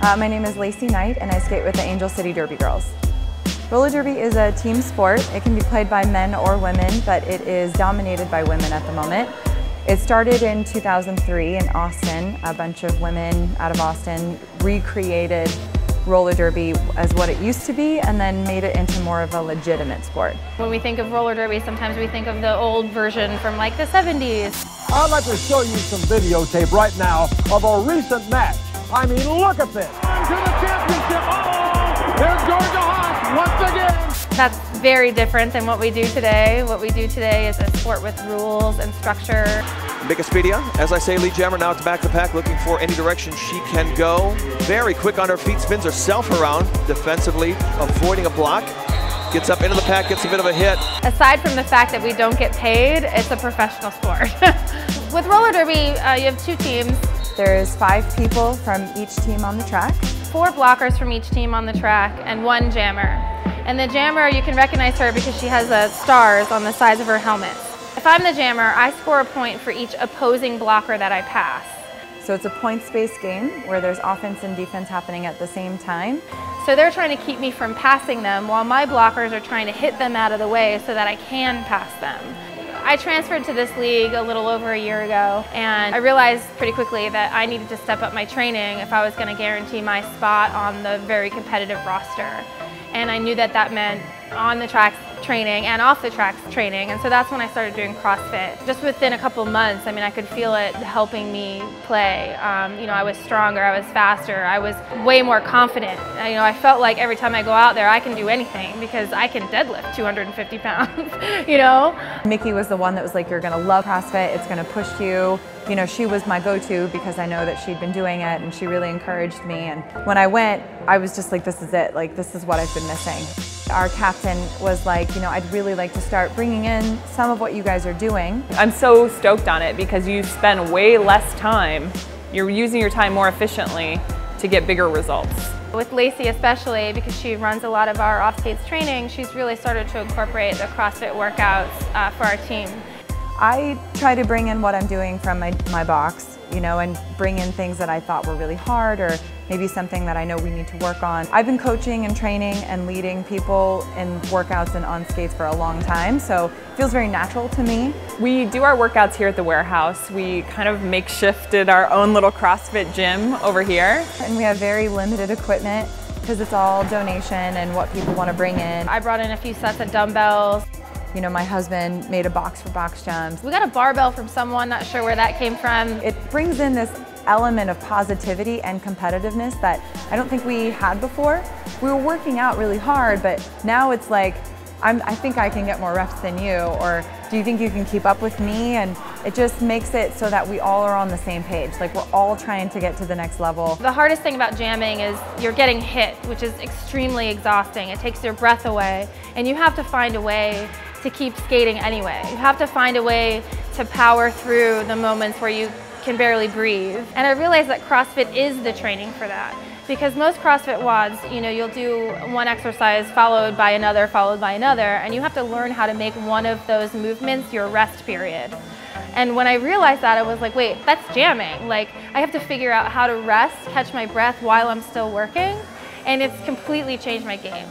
Uh, my name is Laci Knight and I skate with the Angel City Derby Girls. Roller derby is a team sport. It can be played by men or women, but it is dominated by women at the moment. It started in 2003 in Austin. A bunch of women out of Austin recreated roller derby as what it used to be and then made it into more of a legitimate sport. When we think of roller derby, sometimes we think of the old version from like the 70s. I'd like to show you some videotape right now of a recent match. I mean, look at this. To the championship. Oh, there's Georgia Haas once again. That's very different than what we do today. What we do today is a sport with rules and structure. Mickispeedia, as I say, lead jammer now to back of the pack, looking for any direction she can go. Very quick on her feet, spins herself around defensively, avoiding a block. Gets up into the pack, gets a bit of a hit. Aside from the fact that we don't get paid, it's a professional sport. With roller derby, uh, you have two teams. There's five people from each team on the track. Four blockers from each team on the track and one jammer. And the jammer, you can recognize her because she has uh, stars on the sides of her helmet. If I'm the jammer, I score a point for each opposing blocker that I pass. So it's a points-based game where there's offense and defense happening at the same time. So they're trying to keep me from passing them while my blockers are trying to hit them out of the way so that I can pass them. I transferred to this league a little over a year ago and I realized pretty quickly that I needed to step up my training if I was going to guarantee my spot on the very competitive roster. And I knew that that meant on the tracks training and off the tracks training. And so that's when I started doing CrossFit. Just within a couple months, I mean, I could feel it helping me play. Um, you know, I was stronger, I was faster, I was way more confident. I, you know, I felt like every time I go out there, I can do anything because I can deadlift 250 pounds, you know? Mickey was the one that was like, you're gonna love CrossFit, it's gonna push you. You know, she was my go-to because I know that she'd been doing it and she really encouraged me. And when I went, I was just like, this is it, like this is what I've been missing. Our captain was like, you know, I'd really like to start bringing in some of what you guys are doing. I'm so stoked on it because you spend way less time. You're using your time more efficiently to get bigger results. With Laci especially, because she runs a lot of our off-skates training, she's really started to incorporate the CrossFit workouts uh, for our team. I try to bring in what I'm doing from my, my box, you know, and bring in things that I thought were really hard or maybe something that I know we need to work on. I've been coaching and training and leading people in workouts and on skates for a long time, so it feels very natural to me. We do our workouts here at the warehouse. We kind of makeshifted our own little CrossFit gym over here. And we have very limited equipment because it's all donation and what people want to bring in. I brought in a few sets of dumbbells. You know, my husband made a box for box jumps. We got a barbell from someone, not sure where that came from. It brings in this element of positivity and competitiveness that I don't think we had before. We were working out really hard, but now it's like, I'm, I think I can get more reps than you, or do you think you can keep up with me? And it just makes it so that we all are on the same page. Like we're all trying to get to the next level. The hardest thing about jamming is you're getting hit, which is extremely exhausting. It takes your breath away, and you have to find a way to keep skating anyway. You have to find a way to power through the moments where you can barely breathe. And I realized that CrossFit is the training for that. Because most CrossFit WODs, you know, you'll do one exercise followed by another, followed by another, and you have to learn how to make one of those movements your rest period. And when I realized that, I was like, wait, that's jamming. Like, I have to figure out how to rest, catch my breath while I'm still working, and it's completely changed my game.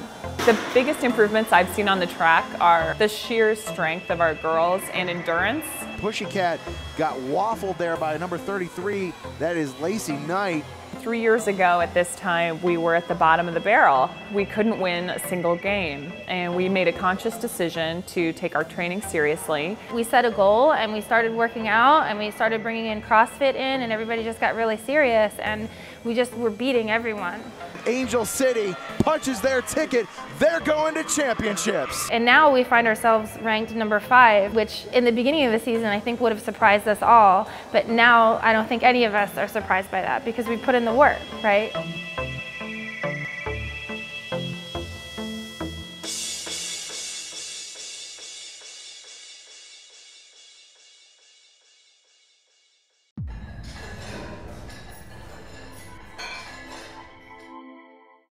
The biggest improvements I've seen on the track are the sheer strength of our girls and endurance. Pussycat got waffled there by number 33, that is Laci Knight. Three years ago at this time, we were at the bottom of the barrel. We couldn't win a single game, and we made a conscious decision to take our training seriously. We set a goal, and we started working out, and we started bringing in CrossFit in, and everybody just got really serious, and we just were beating everyone. Angel City punches their ticket. They're going to championships. And now we find ourselves ranked number five, which in the beginning of the season I think would have surprised us all. But now I don't think any of us are surprised by that because we put in the work, right?